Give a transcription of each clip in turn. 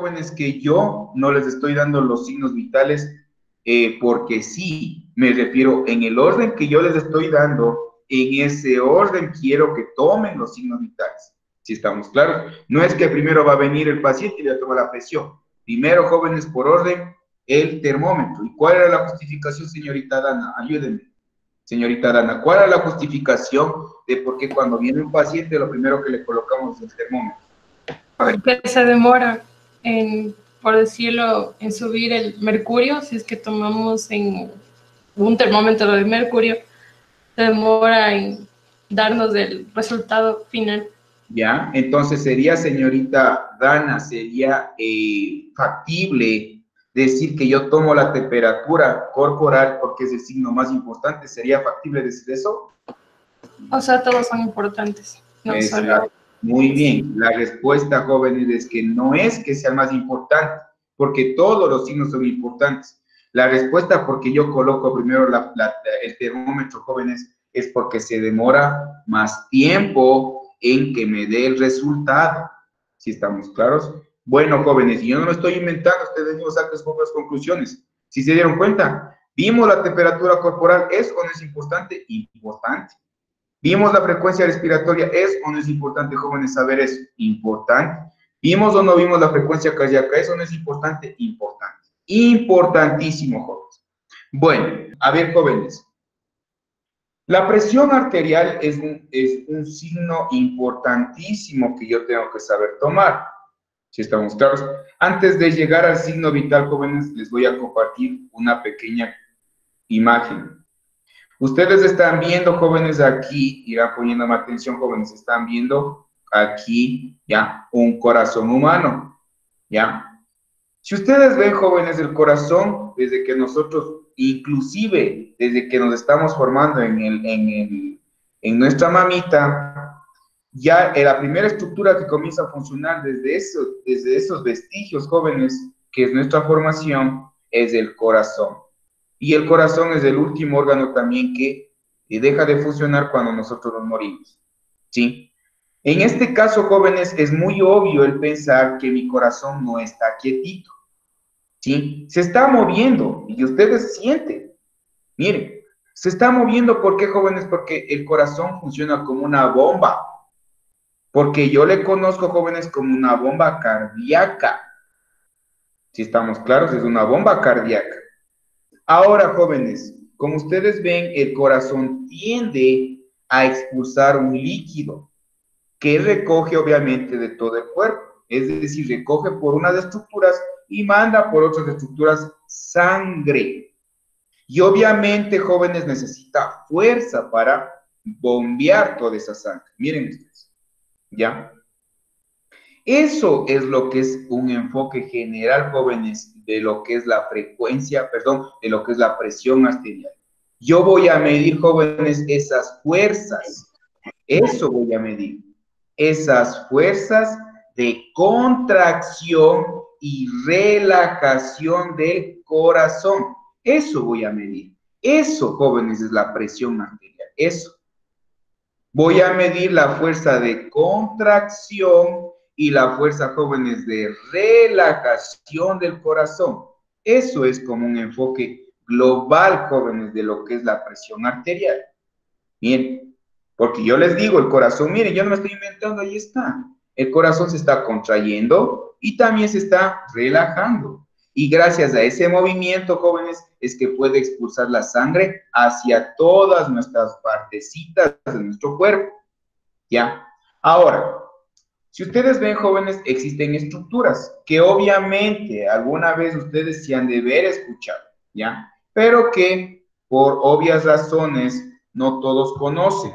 Jóvenes, que yo no les estoy dando los signos vitales eh, porque sí, me refiero en el orden que yo les estoy dando, en ese orden quiero que tomen los signos vitales. Si estamos claros, no es que primero va a venir el paciente y le toma la presión. Primero, jóvenes, por orden, el termómetro. ¿Y cuál era la justificación, señorita Dana? Ayúdenme. Señorita Dana, ¿cuál era la justificación de por qué cuando viene un paciente lo primero que le colocamos es el termómetro? Porque se demora en, por decirlo, en subir el mercurio, si es que tomamos en un termómetro de mercurio, se demora en darnos el resultado final. Ya, entonces sería, señorita Dana, sería eh, factible decir que yo tomo la temperatura corporal porque es el signo más importante. ¿Sería factible decir eso? O sea, todos son importantes. No Muy bien, la respuesta, jóvenes, es que no es que sea más importante, porque todos los signos son importantes. La respuesta, porque yo coloco primero el termómetro, jóvenes, es porque se demora más tiempo en que me dé el resultado. Si estamos claros. Bueno, jóvenes, y yo no lo estoy inventando, ustedes mismos sacan sus propias conclusiones. Si se dieron cuenta, vimos la temperatura corporal, ¿es o no es importante? Importante. Vimos la frecuencia respiratoria, ¿es o no es importante, jóvenes, saber eso? Importante. ¿Vimos o no vimos la frecuencia cardíaca? ¿Eso no es importante? Importante. Importantísimo, jóvenes. Bueno, a ver, jóvenes. La presión arterial es un, es un signo importantísimo que yo tengo que saber tomar. Si estamos claros. Antes de llegar al signo vital, jóvenes, les voy a compartir una pequeña imagen. Ustedes están viendo, jóvenes, aquí, irán poniendo más atención, jóvenes, están viendo aquí, ya, un corazón humano, ya. Si ustedes ven, jóvenes, el corazón, desde que nosotros, inclusive desde que nos estamos formando en, el, en, el, en nuestra mamita, ya la primera estructura que comienza a funcionar desde, eso, desde esos vestigios jóvenes, que es nuestra formación, es el corazón. Y el corazón es el último órgano también que deja de funcionar cuando nosotros nos morimos. ¿Sí? En este caso, jóvenes, es muy obvio el pensar que mi corazón no está quietito. ¿Sí? Se está moviendo y ustedes sienten. Miren, se está moviendo, ¿por qué, jóvenes? Porque el corazón funciona como una bomba. Porque yo le conozco, jóvenes, como una bomba cardíaca. Si estamos claros, es una bomba cardíaca. Ahora, jóvenes, como ustedes ven, el corazón tiende a expulsar un líquido que recoge obviamente de todo el cuerpo. Es decir, recoge por unas estructuras y manda por otras estructuras sangre. Y obviamente, jóvenes, necesita fuerza para bombear toda esa sangre. Miren ustedes, ¿ya? Eso es lo que es un enfoque general, jóvenes, de lo que es la frecuencia, perdón, de lo que es la presión arterial. Yo voy a medir, jóvenes, esas fuerzas. Eso voy a medir. Esas fuerzas de contracción y relajación del corazón. Eso voy a medir. Eso, jóvenes, es la presión arterial. Eso. Voy a medir la fuerza de contracción y la fuerza jóvenes de relajación del corazón. Eso es como un enfoque global, jóvenes, de lo que es la presión arterial. Bien, porque yo les digo, el corazón, miren, yo no me estoy inventando, ahí está. El corazón se está contrayendo y también se está relajando. Y gracias a ese movimiento, jóvenes, es que puede expulsar la sangre hacia todas nuestras partecitas de nuestro cuerpo. ¿Ya? Ahora, si ustedes ven, jóvenes, existen estructuras que obviamente alguna vez ustedes se han de ver escuchado, ¿ya? Pero que por obvias razones no todos conocen,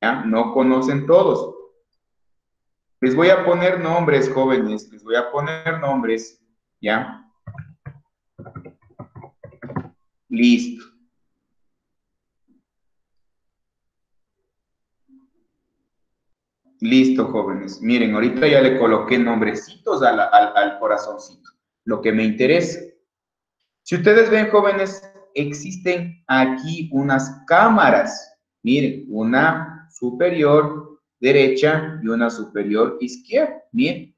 ¿ya? No conocen todos. Les voy a poner nombres, jóvenes, les voy a poner nombres, ¿ya? Listo. Listo, jóvenes. Miren, ahorita ya le coloqué nombrecitos al, corazoncito, lo que me interesa. Si ustedes ven, jóvenes, existen aquí unas cámaras. Miren, una superior derecha y una superior izquierda. Miren.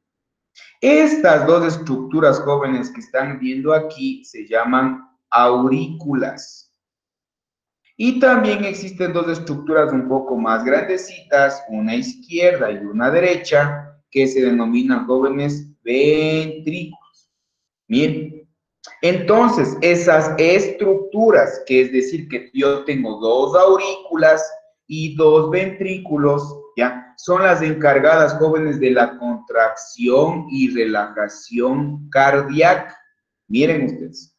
Estas dos estructuras jóvenes que están viendo aquí se llaman aurículas. Y también existen dos estructuras un poco más grandecitas, una izquierda y una derecha, que se denominan jóvenes ventrículos. Bien, entonces esas estructuras, que es decir, que yo tengo dos aurículas y dos ventrículos, ¿ya? Son las encargadas, jóvenes, de la contracción y relajación cardíaca. Miren ustedes,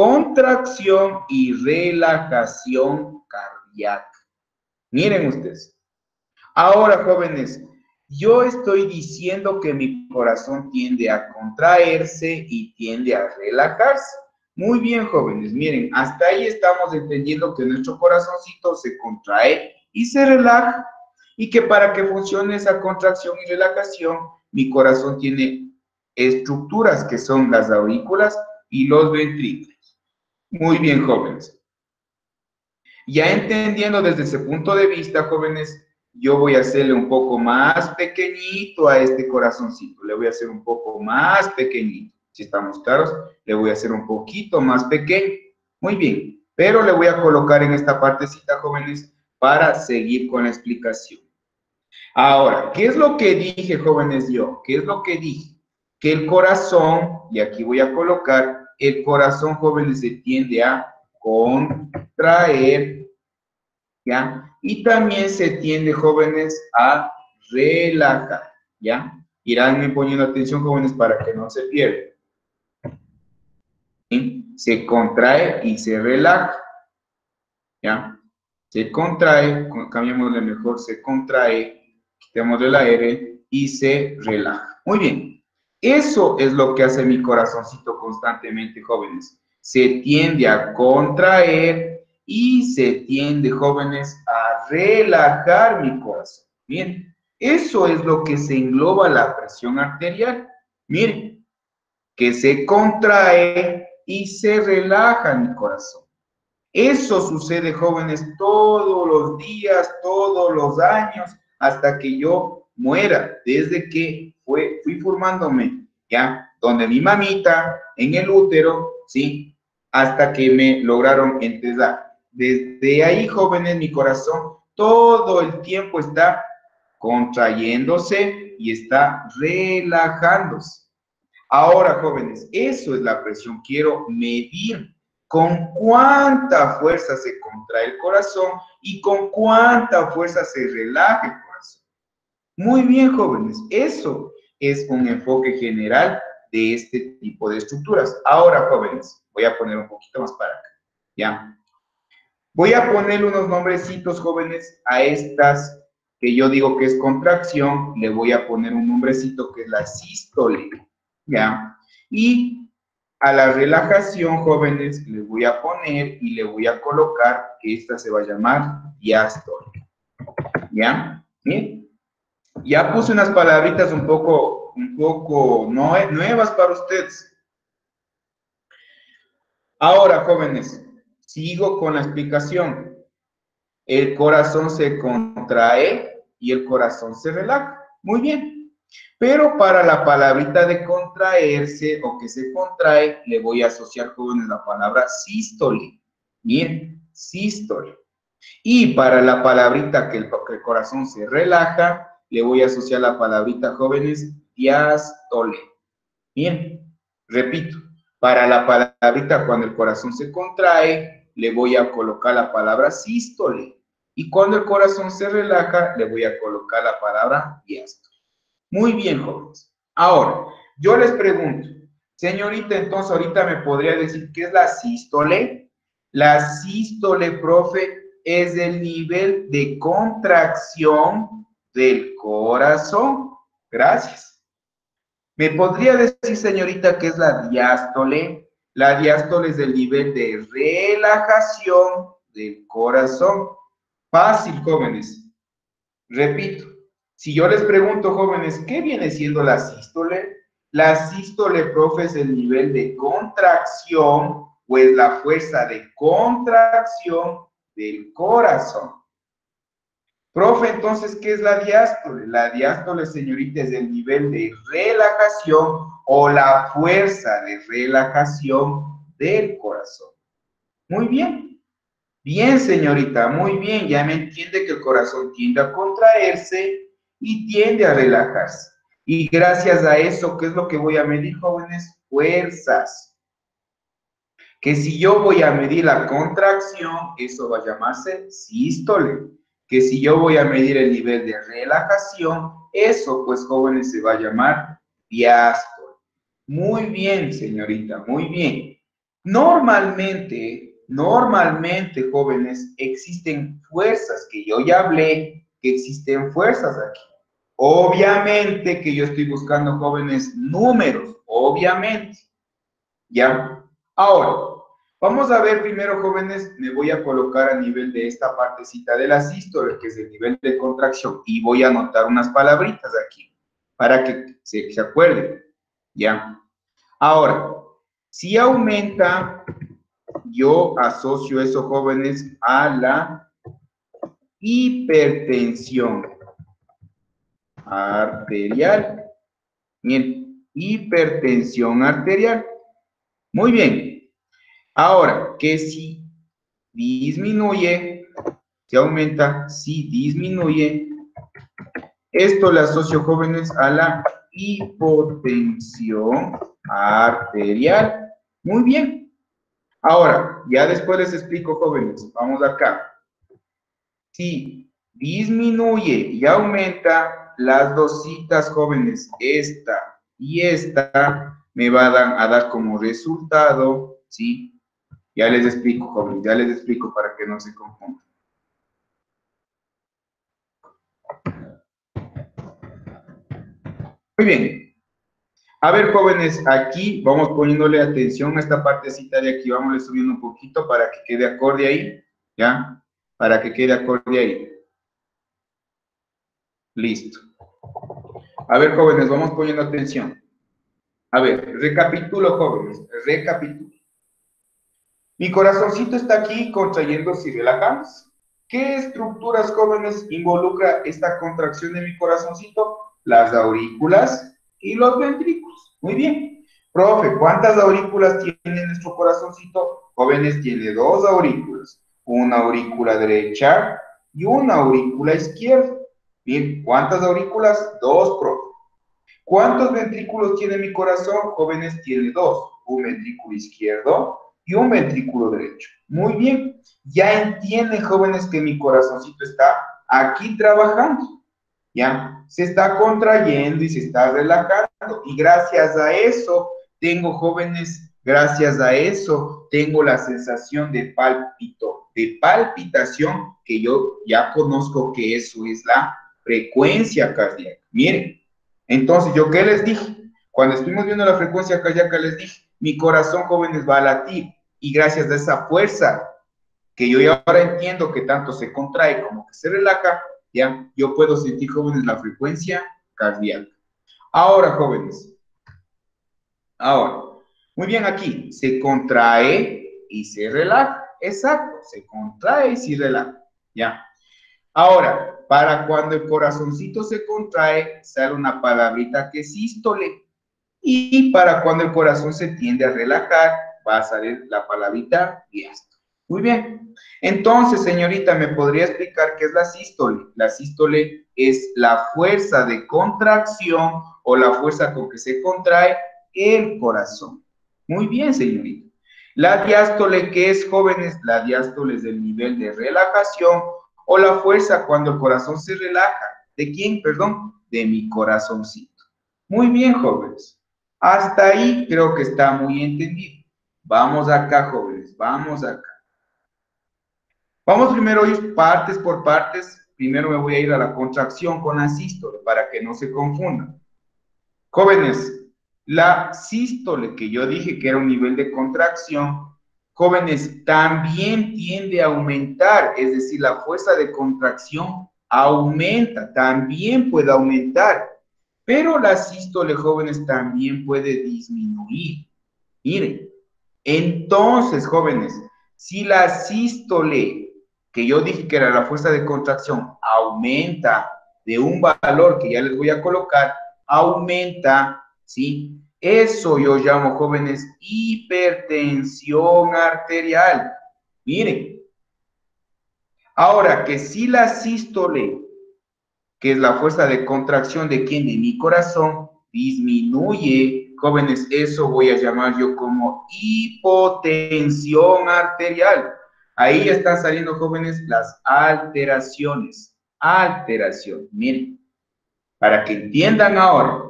contracción y relajación cardíaca. Miren ustedes. Ahora, jóvenes, yo estoy diciendo que mi corazón tiende a contraerse y tiende a relajarse. Muy bien, jóvenes, miren, hasta ahí estamos entendiendo que nuestro corazoncito se contrae y se relaja y que para que funcione esa contracción y relajación, mi corazón tiene estructuras que son las aurículas y los ventrículos. Muy bien, jóvenes. Ya entendiendo desde ese punto de vista, jóvenes, yo voy a hacerle un poco más pequeñito a este corazoncito. Le voy a hacer un poco más pequeñito. Si estamos claros, le voy a hacer un poquito más pequeño. Muy bien. Pero le voy a colocar en esta partecita, jóvenes, para seguir con la explicación. Ahora, ¿qué es lo que dije, jóvenes, yo? ¿Qué es lo que dije? Que el corazón, y aquí voy a colocar, el corazón, jóvenes, se tiende a contraer, ¿ya? Y también se tiende, jóvenes, a relajar, ¿ya? Iránme poniendo atención, jóvenes, para que no se pierdan. Se contrae y se relaja, ¿ya? Se contrae, cambiémosle mejor, se contrae quitémosle la R y se relaja. Muy bien. Eso es lo que hace mi corazoncito constantemente, jóvenes. Se tiende a contraer y se tiende, jóvenes, a relajar mi corazón. Bien, eso es lo que se engloba la presión arterial. Miren, que se contrae y se relaja mi corazón. Eso sucede, jóvenes, todos los días, todos los años, hasta que yo muera, desde que fui formándome, ¿ya? Donde mi mamita, en el útero, ¿sí? Hasta que me lograron entesar. Desde ahí, jóvenes, mi corazón todo el tiempo está contrayéndose y está relajándose. Ahora, jóvenes, eso es la presión. Quiero medir con cuánta fuerza se contrae el corazón y con cuánta fuerza se relaja muy bien, jóvenes, eso es un enfoque general de este tipo de estructuras. Ahora, jóvenes, voy a poner un poquito más para acá, ¿ya? Voy a poner unos nombrecitos, jóvenes, a estas que yo digo que es contracción, le voy a poner un nombrecito que es la sístole, ¿ya? Y a la relajación, jóvenes, le voy a poner y le voy a colocar que esta se va a llamar diástole, ¿ya? ¿Bien? Ya puse unas palabritas un poco, un poco nuevas para ustedes. Ahora, jóvenes, sigo con la explicación. El corazón se contrae y el corazón se relaja. Muy bien. Pero para la palabrita de contraerse o que se contrae, le voy a asociar, jóvenes, la palabra sístole. Bien, sístole. Y para la palabrita que el, que el corazón se relaja, le voy a asociar la palabrita jóvenes, diástole. Bien, repito, para la palabrita cuando el corazón se contrae, le voy a colocar la palabra sístole. Y cuando el corazón se relaja, le voy a colocar la palabra diástole. Muy bien, jóvenes. Ahora, yo les pregunto, señorita, entonces ahorita me podría decir qué es la sístole. La sístole, profe, es el nivel de contracción del corazón. Gracias. ¿Me podría decir, señorita, qué es la diástole? La diástole es el nivel de relajación del corazón. Fácil, jóvenes. Repito, si yo les pregunto, jóvenes, ¿qué viene siendo la sístole? La sístole, profe, es el nivel de contracción, pues la fuerza de contracción del corazón. Profe, entonces, ¿qué es la diástole? La diástole, señorita, es el nivel de relajación o la fuerza de relajación del corazón. Muy bien. Bien, señorita, muy bien. Ya me entiende que el corazón tiende a contraerse y tiende a relajarse. Y gracias a eso, ¿qué es lo que voy a medir, jóvenes? Fuerzas. Que si yo voy a medir la contracción, eso va a llamarse sístole. Que si yo voy a medir el nivel de relajación, eso, pues, jóvenes, se va a llamar diástole. Muy bien, señorita, muy bien. Normalmente, normalmente, jóvenes, existen fuerzas, que yo ya hablé, que existen fuerzas aquí. Obviamente que yo estoy buscando jóvenes números, obviamente. ¿Ya? Ahora, vamos a ver primero, jóvenes, me voy a colocar a nivel de esta partecita de la sístole, que es el nivel de contracción, y voy a anotar unas palabritas aquí, para que se, se acuerden. ¿Ya? Ahora, si aumenta, yo asocio eso, jóvenes, a la hipertensión arterial. Bien, hipertensión arterial. Muy bien. Ahora, que si disminuye, se aumenta, si disminuye, esto le asocio, jóvenes, a la hipotensión arterial. Muy bien. Ahora, ya después les explico, jóvenes. Vamos acá. Si disminuye y aumenta, las dos citas jóvenes, esta y esta, me van a dar como resultado, ¿sí? Ya les explico, jóvenes, ya les explico para que no se confundan. Muy bien. A ver, jóvenes, aquí vamos poniéndole atención a esta partecita de aquí. Vamos subiendo un poquito para que quede acorde ahí, ¿ya? Para que quede acorde ahí. Listo. A ver, jóvenes, vamos poniendo atención. A ver, recapitulo, jóvenes, recapitulo. Mi corazoncito está aquí contrayéndose y relajándose. ¿Qué estructuras, jóvenes, involucra esta contracción de mi corazoncito? Las aurículas y los ventrículos. Muy bien. Profe, ¿cuántas aurículas tiene nuestro corazoncito? Jóvenes, tiene dos aurículas. Una aurícula derecha y una aurícula izquierda. Bien, ¿cuántas aurículas? Dos, profe. ¿Cuántos ventrículos tiene mi corazón? Jóvenes, tiene dos. Un ventrículo izquierdo y un ventrículo derecho. Muy bien. Ya entienden, jóvenes, que mi corazoncito está aquí trabajando. ¿Ya? Se está contrayendo y se está relajando. Y gracias a eso, tengo jóvenes, gracias a eso, tengo la sensación de palpito, de palpitación, que yo ya conozco que eso es la frecuencia cardíaca. Miren, entonces, ¿yo qué les dije? Cuando estuvimos viendo la frecuencia cardíaca, les dije, mi corazón, jóvenes, va a latir. Y gracias a esa fuerza que yo ya ahora entiendo que tanto se contrae como que se relaja, ya, yo puedo sentir, jóvenes, la frecuencia cardíaca. Ahora, jóvenes, ahora, muy bien aquí, se contrae y se relaja. Exacto, se contrae y se relaja. Ya. Ahora, para cuando el corazoncito se contrae, sale una palabrita que es sístole. Y para cuando el corazón se tiende a relajar, va a salir la palabrita diástole. Muy bien. Entonces, señorita, ¿me podría explicar qué es la sístole? La sístole es la fuerza de contracción o la fuerza con que se contrae el corazón. Muy bien, señorita. La diástole, ¿qué es, jóvenes? La diástole es el nivel de relajación o la fuerza cuando el corazón se relaja. ¿De quién? Perdón, de mi corazoncito. Muy bien, jóvenes. Hasta ahí creo que está muy entendido. Vamos acá, jóvenes, vamos acá. Vamos primero a ir partes por partes. Primero me voy a ir a la contracción con la sístole para que no se confundan. Jóvenes, la sístole que yo dije que era un nivel de contracción jóvenes, también tiende a aumentar, es decir, la fuerza de contracción aumenta, también puede aumentar, pero la sístole, jóvenes, también puede disminuir. Miren, entonces, jóvenes, si la sístole que yo dije que era la fuerza de contracción, aumenta de un valor que ya les voy a colocar, aumenta, ¿sí? Eso yo llamo, jóvenes, hipertensión arterial. Miren. Ahora, que si la sístole, que es la fuerza de contracción de quién, de mi corazón, disminuye, jóvenes, eso voy a llamar yo como hipotensión arterial. Ahí están saliendo, jóvenes, las alteraciones. Alteración, miren, para que entiendan ahora.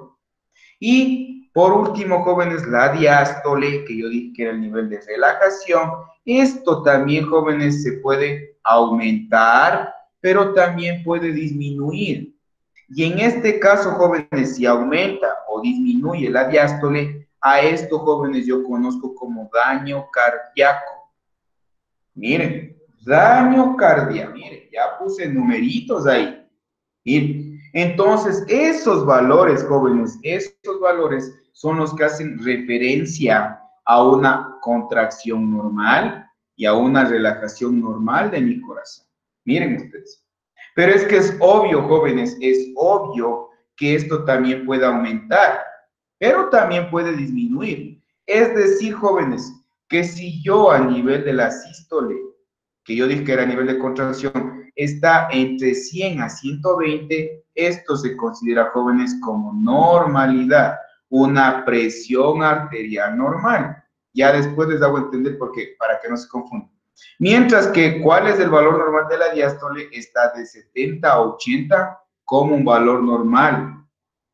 Y por último, jóvenes, la diástole, que yo dije que era el nivel de relajación. Esto también, jóvenes, se puede aumentar, pero también puede disminuir. Y en este caso, jóvenes, si aumenta o disminuye la diástole, a esto, jóvenes, yo conozco como daño cardíaco. Miren, daño cardíaco, miren, ya puse numeritos ahí. Entonces, esos valores, jóvenes, esos valores son los que hacen referencia a una contracción normal y a una relajación normal de mi corazón. Miren ustedes. Pero es que es obvio, jóvenes, es obvio que esto también puede aumentar, pero también puede disminuir. Es decir, jóvenes, que si yo a nivel de la sístole, que yo dije que era a nivel de contracción, está entre 100 a 120, esto se considera, jóvenes, como normalidad, una presión arterial normal. Ya después les hago entender por qué, para que no se confundan. Mientras que, ¿cuál es el valor normal de la diástole? Está de 70 a 80 como un valor normal.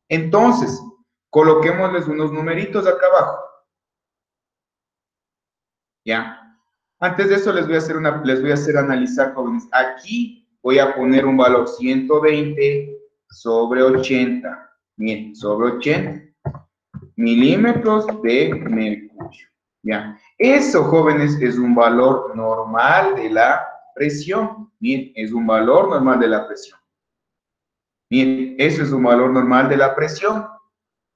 Entonces, coloquémosles unos numeritos acá abajo. ¿Ya? Antes de eso les voy a hacer una, les voy a hacer analizar, jóvenes. Aquí voy a poner un valor 120 sobre 80. Bien, sobre 80 milímetros de mercurio. ¿Ya? Eso, jóvenes, es un valor normal de la presión. Bien, es un valor normal de la presión. Bien, eso es un valor normal de la presión.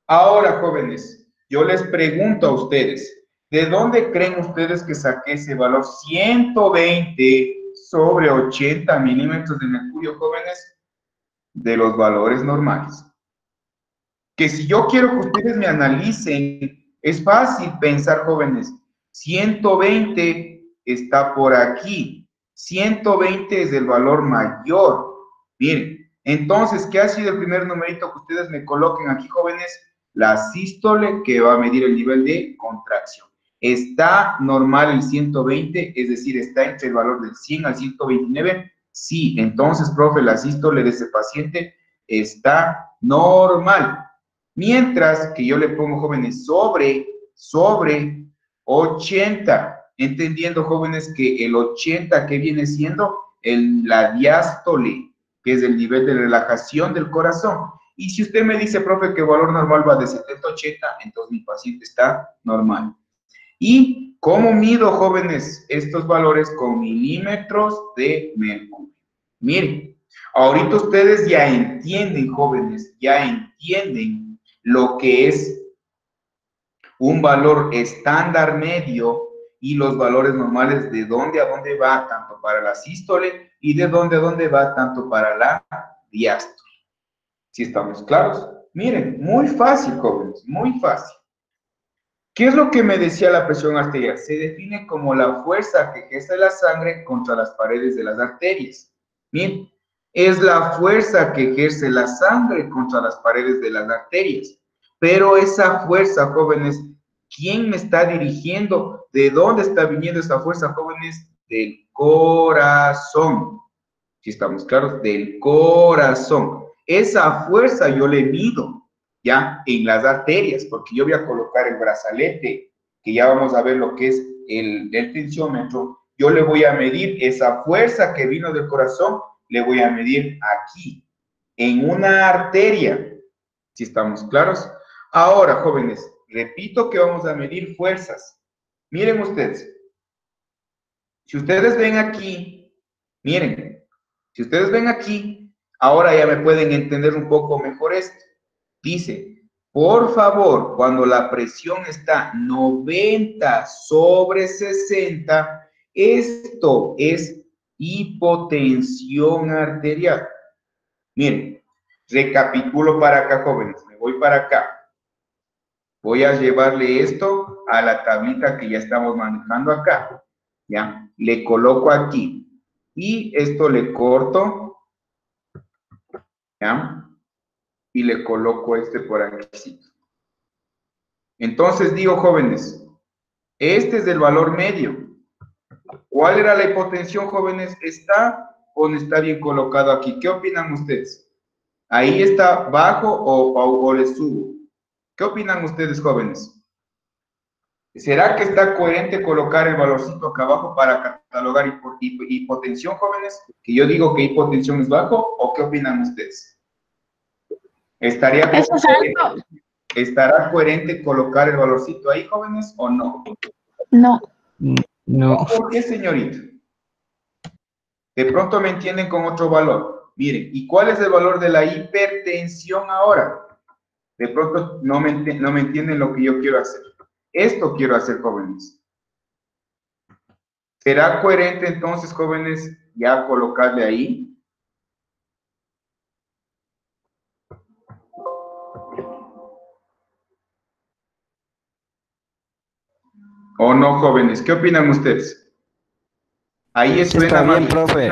Ahora, jóvenes, yo les pregunto a ustedes, ¿de dónde creen ustedes que saqué ese valor 120 sobre 80 milímetros de mercurio, jóvenes? De los valores normales. Que si yo quiero que ustedes me analicen es fácil pensar, jóvenes. 120 está por aquí. 120 es el valor mayor. Miren, entonces, ¿qué ha sido el primer numerito que ustedes me coloquen aquí, jóvenes? La sístole que va a medir el nivel de contracción. ¿Está normal el 120? Es decir, ¿está entre el valor del 100 al 129? Sí, entonces, profe, la sístole de ese paciente está normal. Mientras que yo le pongo jóvenes sobre, sobre 80, entendiendo jóvenes que el 80 que viene siendo el, la diástole, que es el nivel de relajación del corazón. Y si usted me dice, profe, que el valor normal va de 70 a 80, entonces mi paciente está normal. ¿Y cómo mido, jóvenes, estos valores con milímetros de mercurio? Miren, ahorita ustedes ya entienden, jóvenes, ya entienden lo que es un valor estándar medio y los valores normales de dónde a dónde va, tanto para la sístole y de dónde a dónde va, tanto para la diástole. Si estamos claros? Miren, muy fácil, jóvenes, muy fácil. ¿Qué es lo que me decía la presión arterial? Se define como la fuerza que ejerce la sangre contra las paredes de las arterias. Miren, es la fuerza que ejerce la sangre contra las paredes de las arterias. Pero esa fuerza, jóvenes, ¿quién me está dirigiendo? ¿De dónde está viniendo esa fuerza, jóvenes? Del corazón. Si estamos claros, del corazón. Esa fuerza yo le mido, ¿ya? En las arterias, porque yo voy a colocar el brazalete, que ya vamos a ver lo que es el, el tensiómetro. Yo le voy a medir esa fuerza que vino del corazón le voy a medir aquí, en una arteria. Si estamos claros? Ahora, jóvenes, repito que vamos a medir fuerzas. Miren ustedes. Si ustedes ven aquí, miren, si ustedes ven aquí, ahora ya me pueden entender un poco mejor esto. Dice, por favor, cuando la presión está 90 sobre 60, esto es hipotensión arterial. Miren, recapitulo para acá, jóvenes. Me voy para acá. Voy a llevarle esto a la tablita que ya estamos manejando acá. ¿Ya? Le coloco aquí. Y esto le corto. ¿Ya? Y le coloco este por aquí. Entonces digo, jóvenes, este es el valor medio. ¿Cuál era la hipotensión, jóvenes? ¿Está o no está bien colocado aquí? ¿Qué opinan ustedes? ¿Ahí está bajo o, o le subo? ¿Qué opinan ustedes, jóvenes? ¿Será que está coherente colocar el valorcito acá abajo para catalogar hipotensión, jóvenes? Que yo digo que hipotensión es bajo, ¿o qué opinan ustedes? ¿Estaría coherente, ¿Estará coherente colocar el valorcito ahí, jóvenes, o no? No. No. ¿Por qué, señorita? De pronto me entienden con otro valor. Miren, ¿y cuál es el valor de la hipertensión ahora? De pronto no me, no me entienden lo que yo quiero hacer. Esto quiero hacer, jóvenes. ¿Será coherente entonces, jóvenes, ya colocarle ahí? ¿O no, jóvenes? ¿Qué opinan ustedes? Ahí está bien, profe.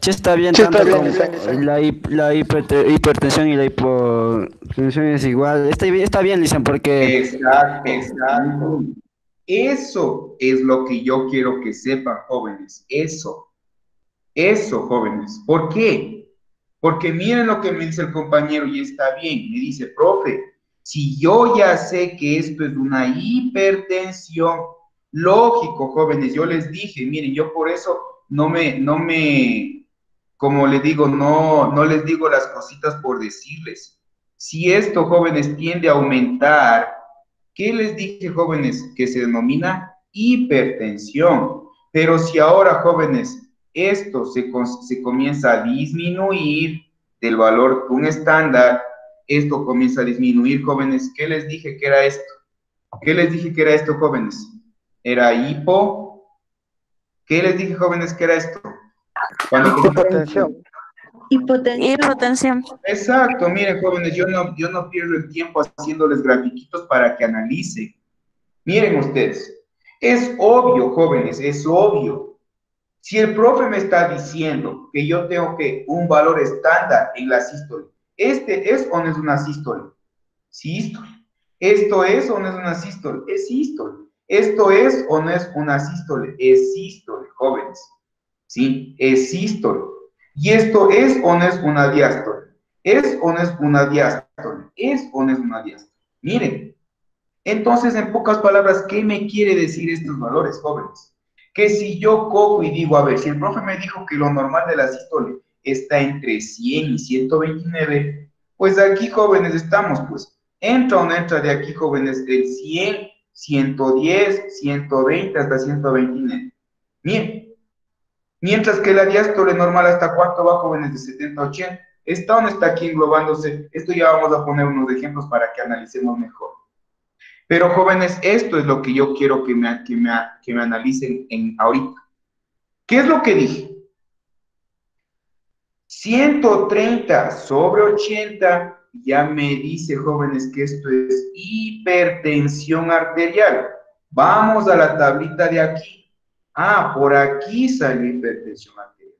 Sí está bien, tanto la, la hipertensión y la hipotensión es igual. Está, está bien, dicen, porque... Exacto, exacto. Eso es lo que yo quiero que sepan, jóvenes. Eso. Eso, jóvenes. ¿Por qué? Porque miren lo que me dice el compañero y está bien. Me dice, profe, si yo ya sé que esto es una hipertensión, Lógico, jóvenes, yo les dije, miren, yo por eso no me, no me, como les digo, no, no les digo las cositas por decirles. Si esto, jóvenes, tiende a aumentar, ¿qué les dije, jóvenes? Que se denomina hipertensión. Pero si ahora, jóvenes, esto se, se comienza a disminuir del valor un estándar, esto comienza a disminuir, jóvenes, ¿qué les dije que era esto? ¿Qué les dije que era esto, jóvenes? era hipo. ¿Qué les dije, jóvenes, que era esto? Hipotensión. Hipotensión. Exacto, miren, jóvenes, yo no, yo no pierdo el tiempo haciéndoles grafiquitos para que analicen. Miren ustedes, es obvio, jóvenes, es obvio. Si el profe me está diciendo que yo tengo que un valor estándar en la sístole, ¿este es o no es una sístole? Sístole. ¿Esto es o no es una sístole? Es sístole. ¿Esto es o no es una sístole? Es sístole, jóvenes. ¿Sí? Es sístole. ¿Y esto es o no es una diástole? ¿Es o no es una diástole? ¿Es o no es una diástole? Miren. Entonces, en pocas palabras, ¿qué me quiere decir estos valores, jóvenes? Que si yo cojo y digo, a ver, si el profe me dijo que lo normal de la sístole está entre 100 y 129, pues aquí, jóvenes, estamos, pues, entra o no entra de aquí, jóvenes, el 100 110, 120 hasta 129. Bien. Mientras que la diástole normal hasta cuánto va, jóvenes, de 70 a 80. ¿Está o no está aquí englobándose? Esto ya vamos a poner unos ejemplos para que analicemos mejor. Pero jóvenes, esto es lo que yo quiero que me, que me, que me analicen en ahorita. ¿Qué es lo que dije? 130 sobre 80 ya me dice, jóvenes, que esto es hipertensión arterial. Vamos a la tablita de aquí. Ah, por aquí sale hipertensión arterial.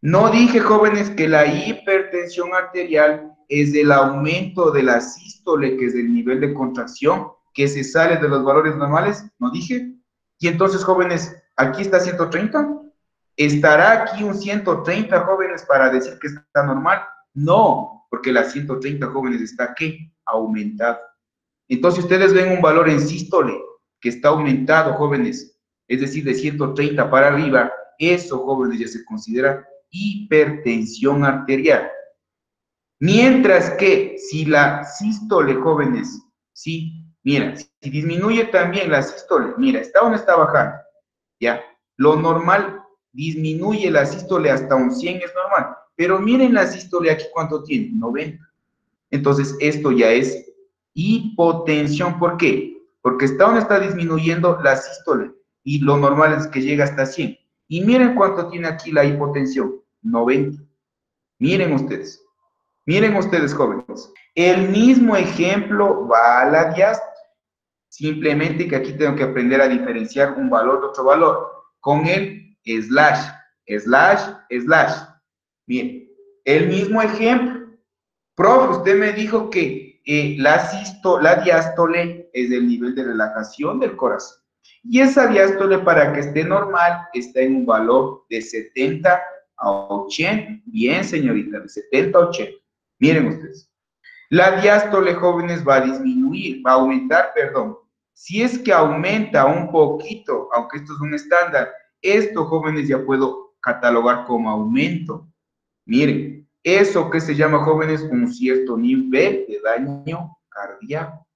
No dije, jóvenes, que la hipertensión arterial es el aumento de la sístole, que es el nivel de contracción, que se sale de los valores normales. ¿No dije? Y entonces, jóvenes, aquí está 130. ¿Estará aquí un 130, jóvenes, para decir que está normal? No, porque la 130 jóvenes está aquí aumentado. Entonces ustedes ven un valor en sístole que está aumentado, jóvenes, es decir, de 130 para arriba, eso, jóvenes, ya se considera hipertensión arterial. Mientras que si la sístole, jóvenes, sí, mira, si disminuye también la sístole, mira, está o no está bajando, ya, lo normal disminuye la sístole hasta un 100 es normal, pero miren la sístole aquí cuánto tiene, 90. Entonces, esto ya es hipotensión. ¿Por qué? Porque está donde está disminuyendo la sístole y lo normal es que llega hasta 100. Y miren cuánto tiene aquí la hipotensión, 90. Miren ustedes, miren ustedes jóvenes, el mismo ejemplo va a la diástole. Simplemente que aquí tengo que aprender a diferenciar un valor de otro valor con el slash, slash, slash. Bien, el mismo ejemplo. Prof, usted me dijo que eh, la, la diástole es el nivel de relajación del corazón. Y esa diástole para que esté normal está en un valor de 70 a 80. Bien, señorita, de 70 a 80. Miren ustedes. La diástole, jóvenes, va a disminuir, va a aumentar, perdón. Si es que aumenta un poquito, aunque esto es un estándar, esto, jóvenes, ya puedo catalogar como aumento. Miren, eso que se llama, jóvenes, un cierto nivel de daño cardíaco.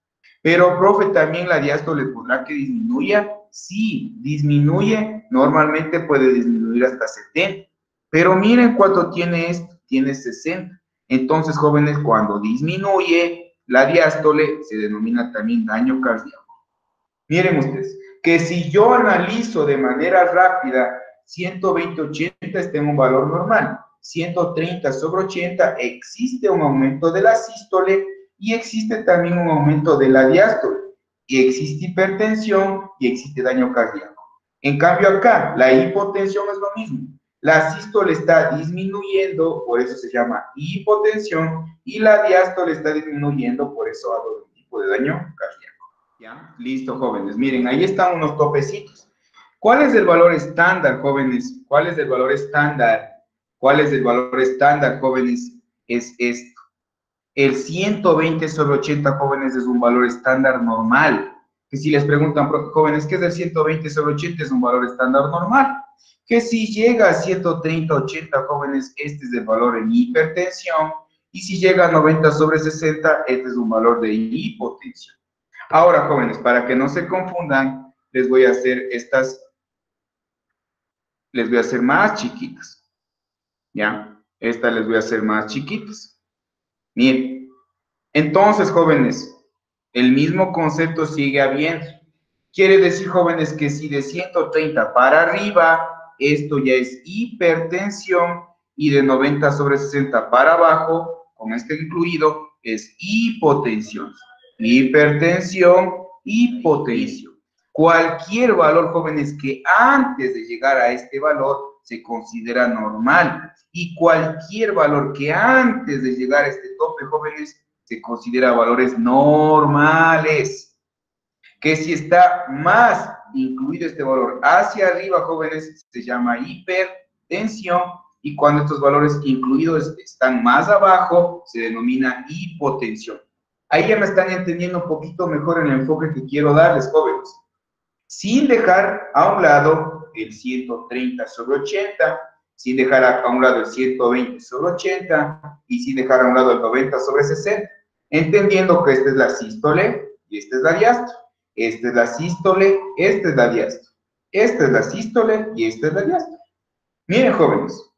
Pero, profe, también la diástole podrá que disminuya sí disminuye, normalmente puede disminuir hasta 70. Pero miren cuánto tiene esto, tiene 60. Entonces, jóvenes, cuando disminuye la diástole, se denomina también daño cardíaco. Miren ustedes, que si yo analizo de manera rápida, 120-80 está en un valor normal, 130 sobre 80 existe un aumento de la sístole y existe también un aumento de la diástole y existe hipertensión y existe daño cardíaco. En cambio acá, la hipotensión es lo mismo. La sístole está disminuyendo, por eso se llama hipotensión, y la diástole está disminuyendo, por eso hago un tipo de daño cardíaco. ¿Ya? Listo, jóvenes. Miren, ahí están unos topecitos. ¿Cuál es el valor estándar, jóvenes? ¿Cuál es el valor estándar? ¿Cuál es el valor estándar, jóvenes? Es esto. El 120 sobre 80 jóvenes es un valor estándar normal. Que si les preguntan, jóvenes, ¿qué es el 120 sobre 80? Es un valor estándar normal. Que si llega a 130, 80 jóvenes, este es el valor en hipertensión. Y si llega a 90 sobre 60, este es un valor de hipotensión. Ahora, jóvenes, para que no se confundan, les voy a hacer estas, les voy a hacer más chiquitas. ¿Ya? Estas les voy a hacer más chiquitas. Bien, entonces, jóvenes, el mismo concepto sigue habiendo. Quiere decir, jóvenes, que si de 130 para arriba, esto ya es hipertensión y de 90 sobre 60 para abajo, con este incluido, es hipotensión. Hipertensión, hipotensión. Cualquier valor, jóvenes, que antes de llegar a este valor se considera normal y cualquier valor que antes de llegar a este tope, jóvenes, se considera valores normales. Que si está más incluido este valor hacia arriba, jóvenes, se llama hipertensión y cuando estos valores incluidos están más abajo, se denomina hipotensión. Ahí ya me están entendiendo un poquito mejor el enfoque que quiero darles, jóvenes. Sin dejar a un lado el 130 sobre 80, sin dejar a un lado el 120 sobre 80 y sin dejar a un lado el 90 sobre 60, entendiendo que esta es la sístole y esta es la diástole. Esta es la sístole, esta es la diástole. Esta es la sístole y esta es la diástole. Miren, jóvenes,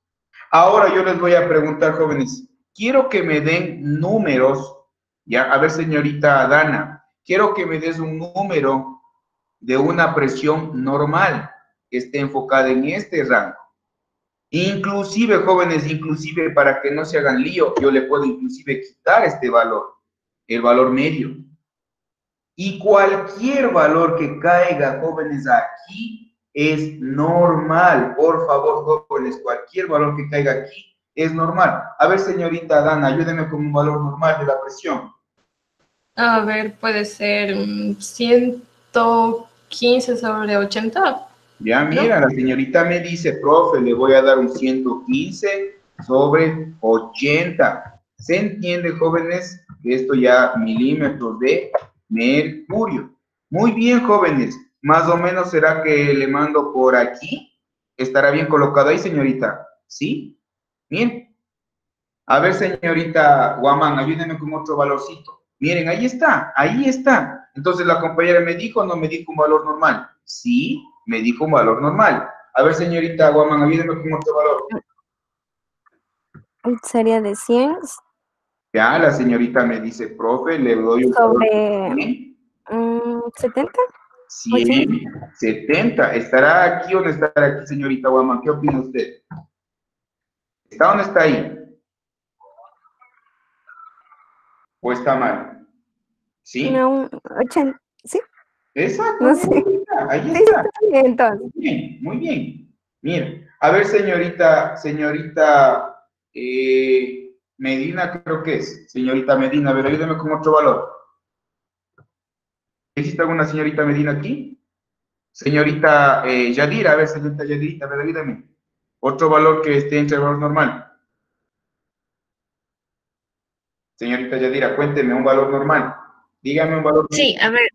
ahora yo les voy a preguntar, jóvenes, quiero que me den números, ya, a ver, señorita Dana, quiero que me des un número de una presión normal que esté enfocada en este rango. Inclusive, jóvenes, inclusive para que no se hagan lío, yo le puedo inclusive quitar este valor, el valor medio. Y cualquier valor que caiga, jóvenes, aquí es normal. Por favor, jóvenes, cualquier valor que caiga aquí es normal. A ver, señorita Dana, ayúdeme con un valor normal de la presión. A ver, puede ser 115 sobre 80. Ya mira, la señorita me dice, profe, le voy a dar un 115 sobre 80. ¿Se entiende, jóvenes? Que esto ya milímetros de mercurio. Muy bien, jóvenes. Más o menos será que le mando por aquí. ¿Estará bien colocado ahí, señorita? ¿Sí? Bien. A ver, señorita Guamán, ayúdenme con otro valorcito. Miren, ahí está, ahí está. Entonces la compañera me dijo, no me dijo un valor normal. Sí, me dijo un valor normal. A ver, señorita Guaman, ayúdeme con otro valor. Sería de 100. Ya, la señorita me dice, profe, le doy un Sobre 70. 100, 70. ¿Estará aquí o no estará aquí, señorita Guama? ¿Qué opina usted? ¿Está o no está ahí? ¿O está mal? ¿Sí? No, 80, ¿sí? Exacto. No sé. Ahí está. Muy bien, muy bien. Mira, a ver, señorita, señorita eh, Medina, creo que es. Señorita Medina, a ver, ayúdeme con otro valor. ¿Existe alguna señorita Medina aquí? Señorita eh, Yadira, a ver, señorita Yadira, a ver, ayúdame. Otro valor que esté entre el valor normal. Señorita Yadira, cuénteme un valor normal. Dígame un valor. Sí, a ver.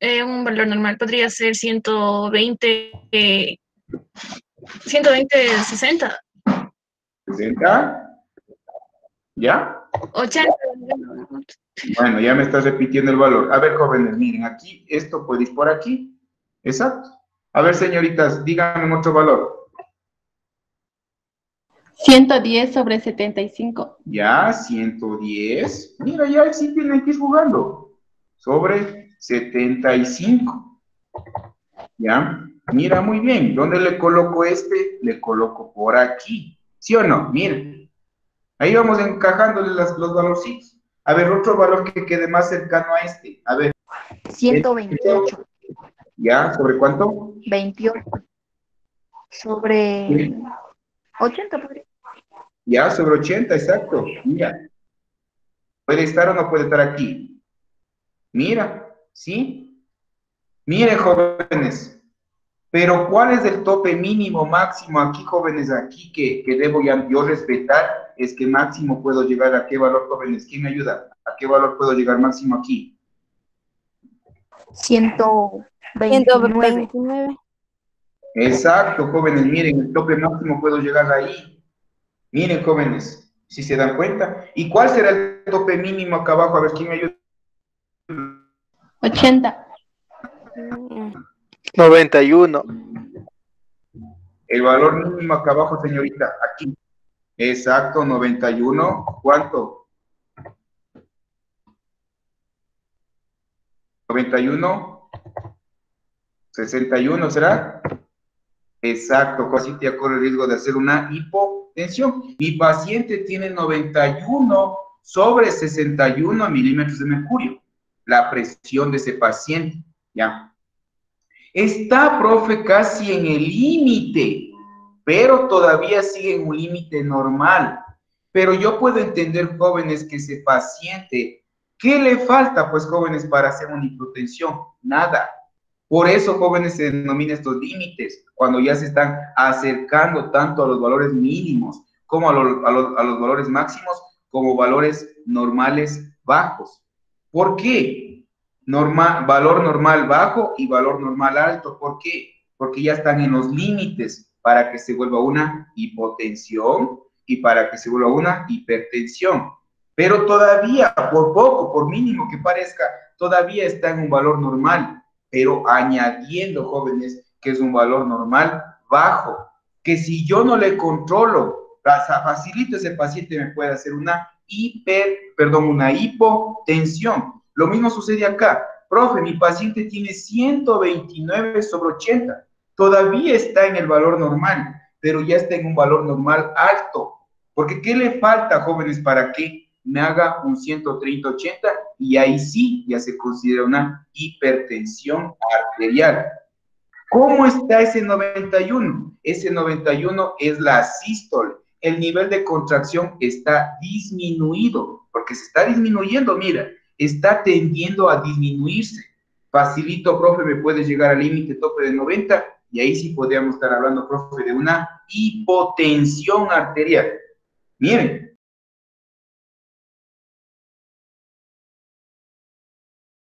Eh, un valor normal podría ser 120, 120, 60. ¿60? ¿Ya? 80. Bueno, ya me estás repitiendo el valor. A ver, jóvenes, miren, aquí, esto ir por aquí. Exacto. A ver, señoritas, díganme otro valor. 110 sobre 75. Ya, 110. Mira, ya sí tienen que ir jugando. Sobre 75. ¿Ya? Mira, muy bien. ¿Dónde le coloco este? Le coloco por aquí. ¿Sí o no? Miren. Ahí vamos encajándole los valorcitos. A ver, otro valor que quede más cercano a este. A ver. 128. ¿Ya? ¿Sobre cuánto? 28. Sobre 80, podría. Ya, sobre 80, exacto. Mira. ¿Puede estar o no puede estar aquí? Mira, ¿sí? Miren, jóvenes. Pero ¿cuál es el tope mínimo, máximo aquí, jóvenes, aquí que, que debo yo respetar? Es que máximo puedo llegar a qué valor, jóvenes. ¿Quién me ayuda? ¿A qué valor puedo llegar máximo aquí? 129. Exacto, jóvenes. Miren, el tope máximo puedo llegar ahí. Miren, jóvenes, si se dan cuenta. ¿Y cuál será el tope mínimo acá abajo? A ver, ¿quién me ayuda? 80. 91. El valor mínimo acá abajo, señorita, aquí. Exacto, 91. ¿Cuánto? 91. 61, ¿será? Exacto, casi te corre el riesgo de hacer una hipotensión. Mi paciente tiene 91 sobre 61 milímetros de mercurio, la presión de ese paciente, ¿ya? Está, profe, casi en el límite, pero todavía sigue en un límite normal. Pero yo puedo entender, jóvenes, que ese paciente, ¿qué le falta, pues, jóvenes, para hacer una hipotensión? Nada por eso, jóvenes, se denomina estos límites, cuando ya se están acercando tanto a los valores mínimos como a, los valores máximos, como valores normales bajos. ¿Por qué? valor normal bajo y valor normal alto. ¿Por qué? Porque ya están en los límites para que se vuelva una hipotensión y para que se vuelva una hipertensión. Pero todavía, por poco, por mínimo que parezca, todavía está en un valor normal pero añadiendo, jóvenes, que es un valor normal bajo, que si yo no le controlo, facilito ese paciente me puede hacer una hiper, perdón, una hipotensión. Lo mismo sucede acá. Profe, mi paciente tiene 129 sobre 80. Todavía está en el valor normal, pero ya está en un valor normal alto. Porque ¿qué le falta, jóvenes, para que me haga un 130-80 y ahí sí ya se considera una hipertensión arterial. ¿Cómo está ese 91? Ese 91 es la sístole. El nivel de contracción está disminuido, porque se está disminuyendo, mira, está tendiendo a disminuirse. Facilito, profe, me puede llegar al límite tope de 90 y ahí sí podríamos estar hablando, profe, de una hipotensión arterial. Miren,